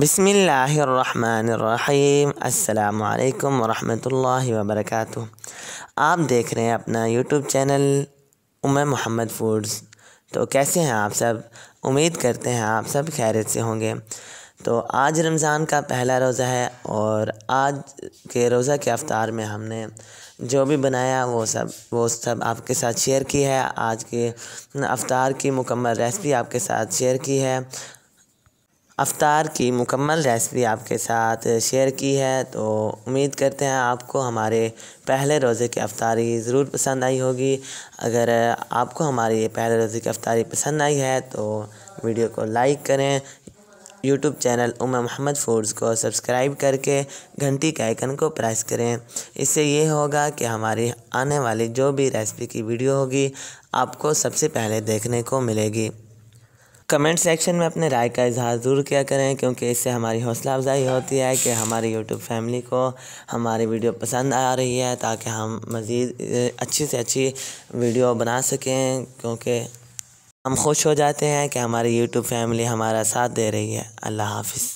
बिसमीम अल्लाम वरहमतुल्लाहि वबरकातुह। आप देख रहे हैं अपना YouTube channel Umar Mohammad foods. तो कैसे हैं आप सब? उम्मीद करते हैं आप सब खैरियत से होंगे। तो आज रमज़ान का पहला रोज़ा है और आज के रोज़ा के अफ्तार में हमने जो भी बनाया वो सब वो सब आपके साथ शेयर की है। आज के अफ्तार की मुकम्मल रेसिपी आपके साथ शेयर की है। अफ्तार की मुकम्मल रेसिपी आपके साथ शेयर की है तो उम्मीद करते हैं आपको हमारे पहले रोज़े की अफ्तारी ज़रूर पसंद आई होगी। अगर आपको हमारी पहले रोज़े की अफ्तारी पसंद आई है तो वीडियो को लाइक करें, YouTube channel Umar Mohammad foods को सब्सक्राइब करके घंटी के आइकन को प्रेस करें। इससे ये होगा कि हमारी आने वाली जो भी रेसिपी की वीडियो होगी, आपको सबसे पहले देखने को मिलेगी। कमेंट सेक्शन में अपने राय का इजहार ज़रूर किया करें, क्योंकि इससे हमारी हौसला अफजाई होती है कि हमारी यूट्यूब फैमिली को हमारी वीडियो पसंद आ रही है, ताकि हम मज़ीद अच्छी से अच्छी वीडियो बना सकें, क्योंकि हम खुश हो जाते हैं कि हमारी यूट्यूब फैमिली हमारा साथ दे रही है। अल्लाह हाफिज़।